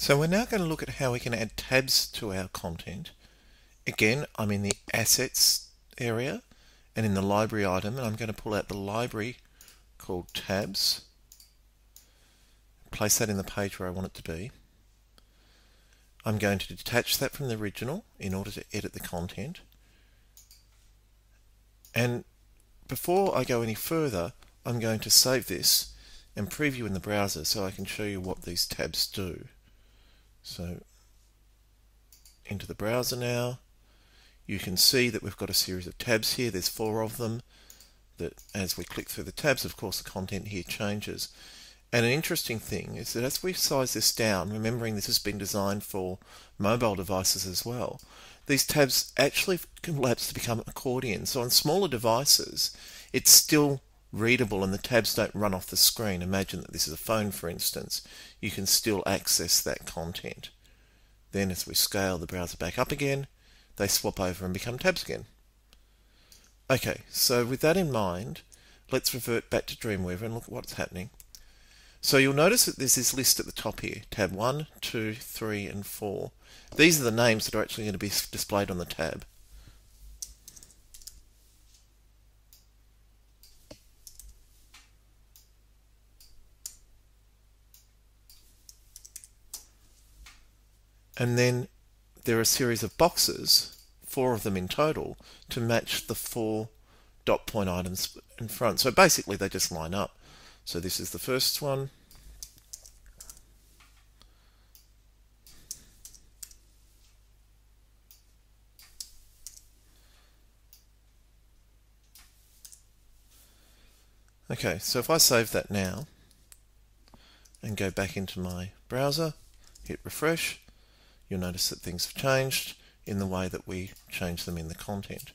So we're now going to look at how we can add tabs to our content. Again, I'm in the Assets area and in the Library item, and I'm going to pull out the library called Tabs. Place that in the page where I want it to be. I'm going to detach that from the original in order to edit the content. And before I go any further, I'm going to save this and preview in the browser so I can show you what these tabs do. So into the browser now. You can see that we've got a series of tabs here. There's four of them. That as we click through the tabs, of course, the content here changes. And an interesting thing is that as we size this down, remembering this has been designed for mobile devices as well, these tabs actually collapse to become accordion. So on smaller devices, it's still readable and the tabs don't run off the screen. Imagine that this is a phone, for instance. You can still access that content. Then as we scale the browser back up again, they swap over and become tabs again. Okay, so with that in mind, let's revert back to Dreamweaver and look at what's happening. So you'll notice that there's this list at the top here, tab 1, 2, 3 and 4. These are the names that are actually going to be displayed on the tab. And then there are a series of boxes, four of them in total, to match the four dot point items in front. So basically they just line up. So this is the first one. Okay, so if I save that now and go back into my browser, hit refresh, you'll notice that things have changed in the way that we change them in the content.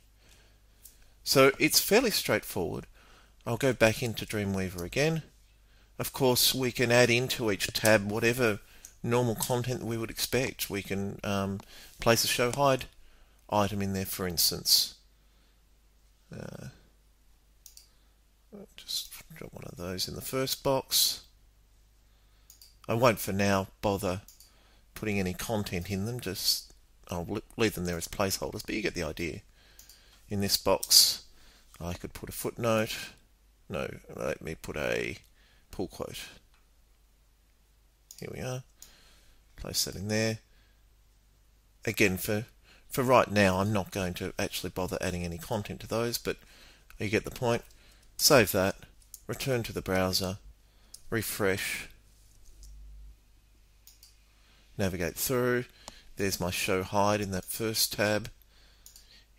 So it's fairly straightforward. I'll go back into Dreamweaver again. Of course, we can add into each tab whatever normal content we would expect. We can um, place a show hide item in there, for instance. Uh, just drop one of those in the first box. I won't for now bother putting any content in them, just I'll leave them there as placeholders, but you get the idea. In this box, I could put a footnote. No, let me put a pull quote. Here we are. Place that in there. Again, for for right now, I'm not going to actually bother adding any content to those, but you get the point. Save that, return to the browser, refresh, navigate through. There's my show hide in that first tab.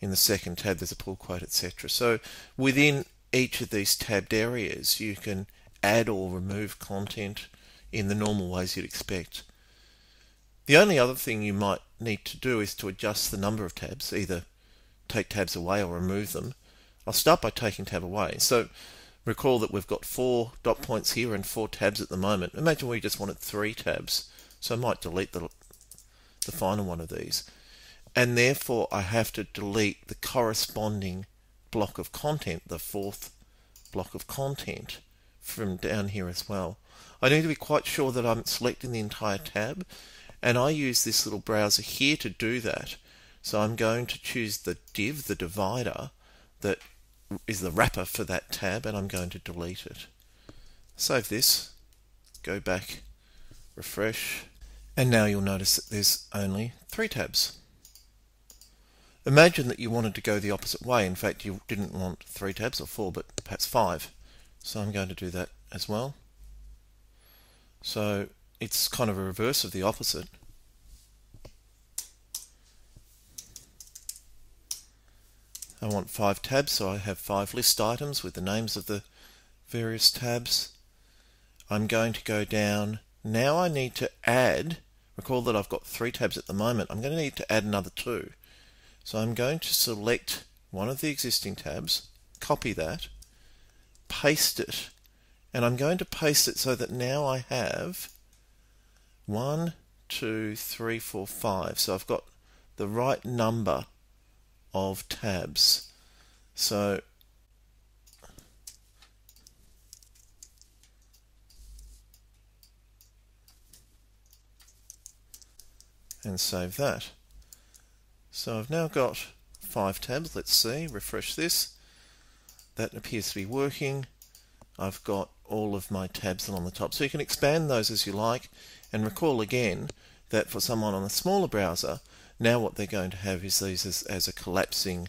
In the second tab, there's a pull quote, etc. So within each of these tabbed areas, you can add or remove content in the normal ways you'd expect. The only other thing you might need to do is to adjust the number of tabs, either take tabs away or remove them. I'll start by taking tab away. So recall that we've got four dot points here and four tabs at the moment. Imagine we just wanted three tabs. So I might delete the, the final one of these. And therefore I have to delete the corresponding block of content, the fourth block of content from down here as well. I need to be quite sure that I'm selecting the entire tab and I use this little browser here to do that. So I'm going to choose the div, the divider, that is the wrapper for that tab and I'm going to delete it. Save this, go back refresh, and now you'll notice that there's only three tabs. Imagine that you wanted to go the opposite way. In fact, you didn't want three tabs or four, but perhaps five. So I'm going to do that as well. So it's kind of a reverse of the opposite. I want five tabs, so I have five list items with the names of the various tabs. I'm going to go down now I need to add, recall that I've got three tabs at the moment, I'm going to need to add another two. So I'm going to select one of the existing tabs, copy that, paste it, and I'm going to paste it so that now I have one, two, three, four, five. So I've got the right number of tabs. So and save that. So I've now got five tabs. Let's see, refresh this. That appears to be working. I've got all of my tabs on the top. So you can expand those as you like and recall again that for someone on a smaller browser, now what they're going to have is these as, as a collapsing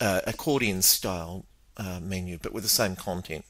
uh, accordion style uh, menu, but with the same content.